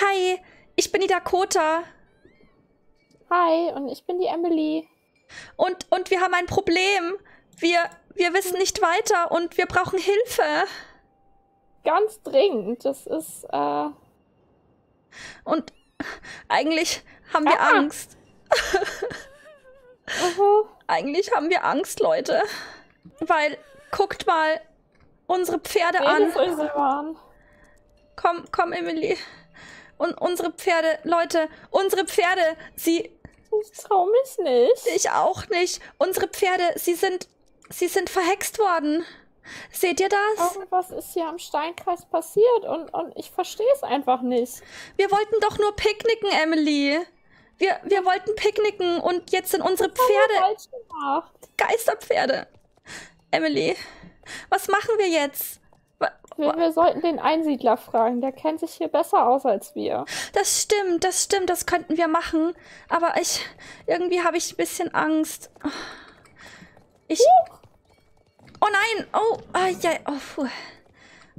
Hi, ich bin die Dakota. Hi, und ich bin die Emily. Und, und wir haben ein Problem. Wir, wir wissen nicht weiter und wir brauchen Hilfe. Ganz dringend. Das ist, äh. Und eigentlich haben wir Ah. Angst. aha. Eigentlich haben wir Angst, Leute. Weil, guckt mal unsere Pferde so an. Komm, komm, Emily. Und unsere Pferde, Leute, unsere Pferde, sie, Ich trau mich nicht. ich auch nicht. Unsere Pferde, sie sind, sie sind verhext worden. Seht ihr das? Irgendwas ist hier am Steinkreis passiert und, und ich verstehe es einfach nicht. Wir wollten doch nur picknicken, Emily. Wir, wir wollten picknicken und jetzt sind unsere Pferde. Geisterpferde. Emily, was machen wir jetzt? Wir, wir sollten den Einsiedler fragen. Der kennt sich hier besser aus als wir. Das stimmt, das stimmt, das könnten wir machen. Aber ich, irgendwie habe ich ein bisschen Angst. Ich. Oh nein! Oh, ah, ja, oh, puh.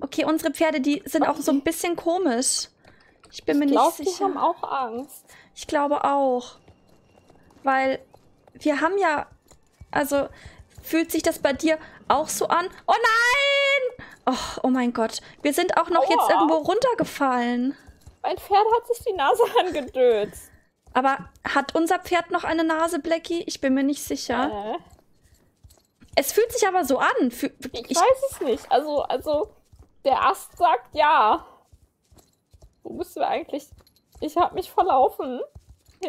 Okay, unsere Pferde, die sind auch so ein bisschen komisch. Ich bin mir Ich nicht glaube, die sicher. haben auch Angst. Ich glaube auch. Weil wir haben ja. Also, fühlt sich das bei dir auch so an? Oh nein! Oh, oh mein Gott. Wir sind auch noch jetzt Aua. irgendwo runtergefallen. Mein Pferd hat sich die Nase angedöst. Aber hat unser Pferd noch eine Nase, Blackie? Ich bin mir nicht sicher. Äh, Es fühlt sich aber so an. Fü- ich, Ich, weiß es nicht. Also, also, der Ast sagt ja. Wo bist du eigentlich? Ich habe mich verlaufen.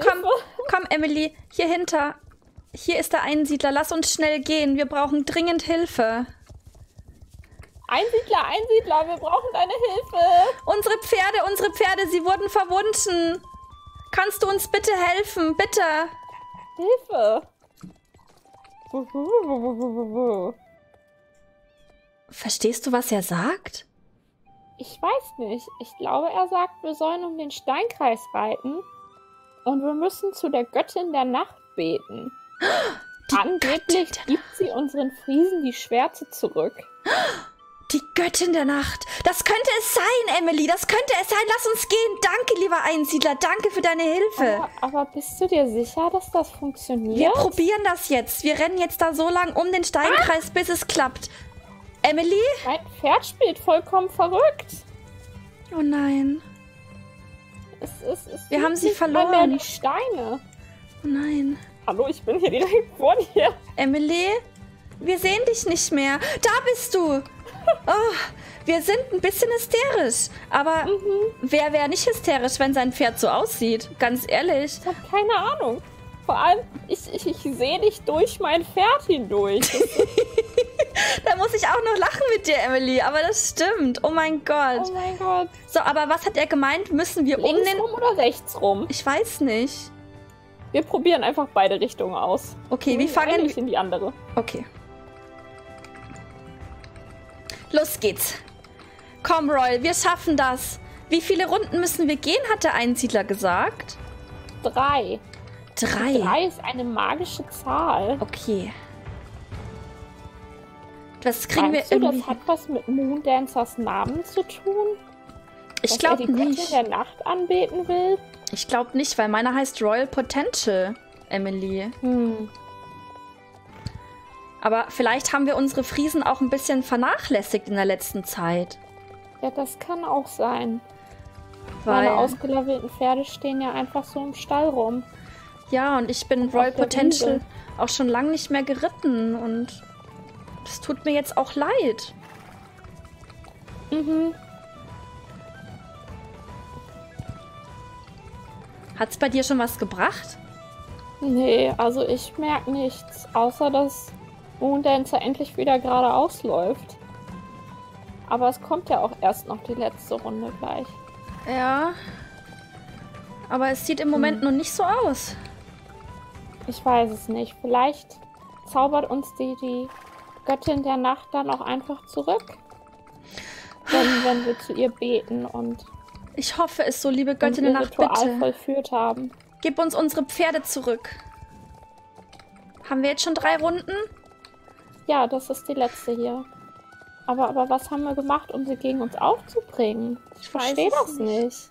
komm, komm, Emily, hier hinter. Hier ist der Einsiedler. Lass uns schnell gehen. Wir brauchen dringend Hilfe. Einsiedler, Einsiedler, wir brauchen deine Hilfe. Unsere Pferde, unsere Pferde, sie wurden verwunden. Kannst du uns bitte helfen? Bitte. Hilfe. Verstehst du, was er sagt? Ich weiß nicht. Ich glaube, er sagt, wir sollen um den Steinkreis reiten und wir müssen zu der Göttin der Nacht beten. Angeblich Göttin der gibt sie unseren Friesen die Schwerte zurück. Die Göttin der Nacht. Das könnte es sein, Emily. Das könnte es sein. Lass uns gehen. Danke, lieber Einsiedler. Danke für deine Hilfe. Aber, aber bist du dir sicher, dass das Wir funktioniert? probieren das jetzt. Wir rennen jetzt da so lang um den Steinkreis, bis es klappt. Emily? Mein Pferd spielt vollkommen verrückt. Oh nein. Es, es, es Wir haben sie verloren. Mehr die Steine. Oh nein. Hallo, ich bin hier direkt vor dir. Emily? Wir sehen dich nicht mehr. Da bist du. Oh, wir sind ein bisschen hysterisch. Aber wer wäre nicht hysterisch, wenn sein Pferd so aussieht? Ganz ehrlich. Ich habe keine Ahnung. Vor allem, ich, ich, ich sehe dich durch mein Pferd hindurch. Da muss ich auch noch lachen mit dir, Emily. Aber das stimmt. Oh mein Gott. oh mein Gott. So, aber was hat er gemeint? Müssen wir um Links den... rum oder rechts rum? Ich weiß nicht. Wir probieren einfach beide Richtungen aus. Okay, eine fangen nicht in die andere. Okay. Los geht's. Komm, Royal, wir schaffen das. Wie viele Runden müssen wir gehen, hat der Einsiedler gesagt. Drei. Drei. Drei ist eine magische Zahl. Okay. Das kriegen Meinst wir du, irgendwie. das hat was mit Moondancers Namen zu tun? ich Dass glaube er die Göttin nicht. der Nacht anbeten will? Ich glaube nicht, weil meiner heißt Royal Potential, Emily. Hm. Aber vielleicht haben wir unsere Friesen auch ein bisschen vernachlässigt in der letzten Zeit. Ja, das kann auch sein. Weil, Meine ausgelevelten Pferde stehen ja einfach so im Stall rum. ja, und ich bin auf Royal Potential Wiese. auch schon lange nicht mehr geritten und das tut mir jetzt auch leid. Mhm. Hat's bei dir schon was gebracht? Nee, also ich merke nichts, außer dass Moondancer endlich wieder geradeaus läuft. Aber es kommt ja auch erst noch die letzte Runde gleich. Ja. Aber es sieht im Moment Hm. noch nicht so aus. Ich weiß es nicht. Vielleicht zaubert uns die, die Göttin der Nacht dann auch einfach zurück. Wenn, wenn wir zu ihr beten und, Ich hoffe es so, liebe Göttin der Nacht, Ritual bitte. vollführt haben. Gib uns unsere Pferde zurück. Haben wir jetzt schon drei Runden? Ja, das ist die letzte hier. Aber, aber was haben wir gemacht, um sie gegen uns aufzubringen? Ich verstehe das nicht.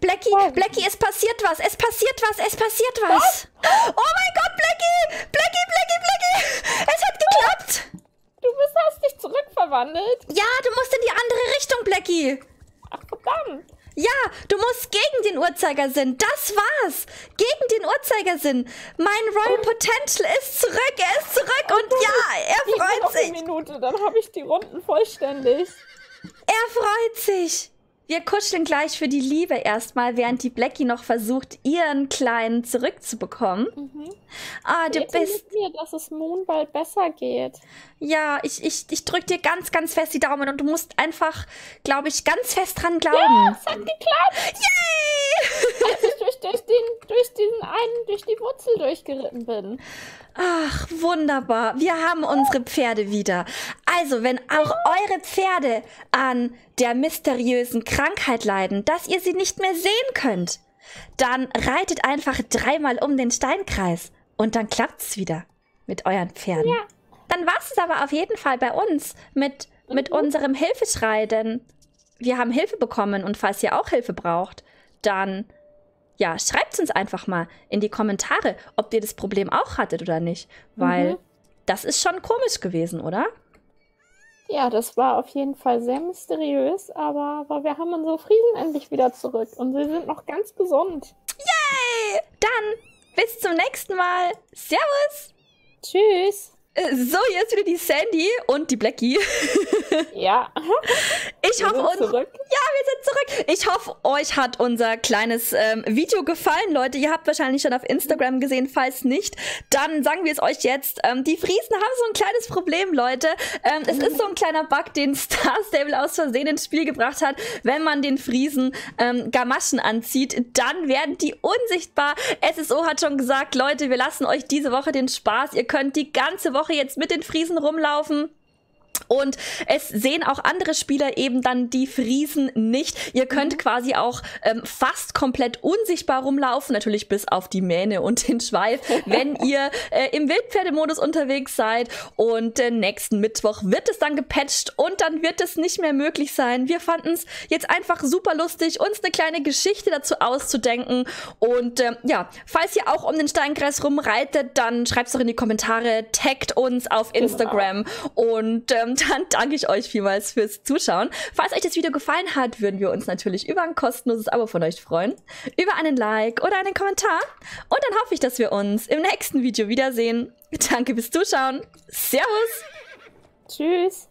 Blackie, Blackie, es passiert was, es passiert was, es passiert was. Oh mein Gott, Blackie! Blackie, Blackie, Blackie! Es hat geklappt! Du bist, hast dich zurückverwandelt. Ja, du musst in die andere Richtung, Blackie. Verdammt. Ja, du musst gegen den Uhrzeigersinn. Das war's. Gegen den Uhrzeigersinn. Mein Royal Potential ist zurück. Er ist zurück. Und ja, er freut noch eine sich. Minute, dann habe ich die Runden vollständig. Er freut sich. Wir kuscheln gleich für die Liebe erstmal, während die Blackie noch versucht, ihren Kleinen zurückzubekommen. Ah, du Bete bist. mir, dass es Moon bald besser geht. Ja, ich, ich, ich drück dir ganz, ganz fest die Daumen und du musst einfach, glaube ich, ganz fest dran glauben. Es hat geklappt, Yay! als ich durch, den, durch diesen einen, durch die Wurzel durchgeritten bin. Ach, wunderbar. Wir haben unsere Pferde wieder. Also, wenn auch eure Pferde an der mysteriösen Krankheit leiden, dass ihr sie nicht mehr sehen könnt, dann reitet einfach dreimal um den Steinkreis und dann klappt's wieder mit euren Pferden. Ja. Dann war's es aber auf jeden Fall bei uns mit, mit unserem Hilfeschrei, denn wir haben Hilfe bekommen und falls ihr auch Hilfe braucht, dann ja, schreibt uns einfach mal in die Kommentare, ob ihr das Problem auch hattet oder nicht, weil Mhm. das ist schon komisch gewesen, oder? Ja, das war auf jeden Fall sehr mysteriös, aber, aber wir haben unsere Friesen endlich wieder zurück und sie sind noch ganz gesund. Yay! Dann bis zum nächsten Mal. Servus! Tschüss. Äh, So, ist wieder die Sandy und die Blackie. Ja, Ich wir hoffe, uns. Ja, wir sind zurück. Ich hoffe, euch hat unser kleines ähm, Video gefallen, Leute. Ihr habt wahrscheinlich schon auf Instagram gesehen. Falls nicht, dann sagen wir es euch jetzt. Ähm, die Friesen haben so ein kleines Problem, Leute. Ähm, es ist so ein kleiner Bug, den Star Stable aus Versehen ins Spiel gebracht hat. Wenn man den Friesen ähm, Gamaschen anzieht, dann werden die unsichtbar. SSO hat schon gesagt, Leute, wir lassen euch diese Woche den Spaß. Ihr könnt die ganze Woche jetzt mit den Friesen rumlaufen. Und es sehen auch andere Spieler eben dann die Friesen nicht. Ihr könnt quasi auch ähm, fast komplett unsichtbar rumlaufen, natürlich bis auf die Mähne und den Schweif, wenn ihr äh, im Wildpferdemodus unterwegs seid. Und äh, nächsten Mittwoch wird es dann gepatcht und dann wird es nicht mehr möglich sein. Wir fanden es jetzt einfach super lustig, uns eine kleine Geschichte dazu auszudenken. Und ähm, ja, falls ihr auch um den Steinkreis rumreitet, dann schreibt es doch in die Kommentare, taggt uns auf Instagram. Und ähm, dann danke ich euch vielmals fürs Zuschauen. Falls euch das Video gefallen hat, würden wir uns natürlich über ein kostenloses Abo von euch freuen, über einen Like oder einen Kommentar. Und dann hoffe ich, dass wir uns im nächsten Video wiedersehen. Danke fürs Zuschauen. Servus! Tschüss.